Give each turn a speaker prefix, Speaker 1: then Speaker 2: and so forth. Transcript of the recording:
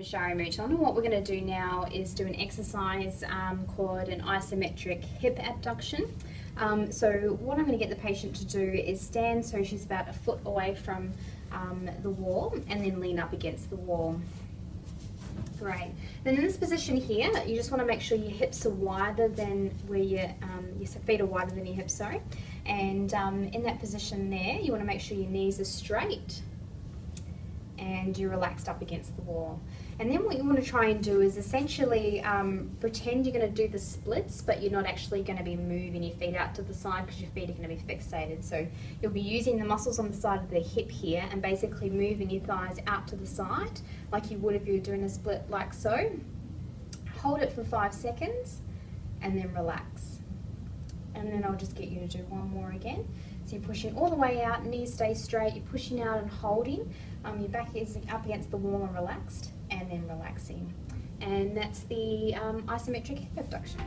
Speaker 1: Dr. Chari and what we're going to do now is do an exercise um, called an isometric hip abduction. Um, so what I'm going to get the patient to do is stand so she's about a foot away from um, the wall and then lean up against the wall. Great. Then in this position here, you just want to make sure your hips are wider than where your, um, your feet are wider than your hips, sorry. And um, in that position there, you want to make sure your knees are straight and you're relaxed up against the wall. And then what you want to try and do is essentially um, pretend you're going to do the splits, but you're not actually going to be moving your feet out to the side because your feet are going to be fixated. So you'll be using the muscles on the side of the hip here and basically moving your thighs out to the side like you would if you were doing a split like so. Hold it for five seconds and then relax. And then I'll just get you to do one more again. So you're pushing all the way out, knees stay straight, you're pushing out and holding. Um, your back is up against the wall and relaxed, and then relaxing. And that's the um, isometric hip abduction.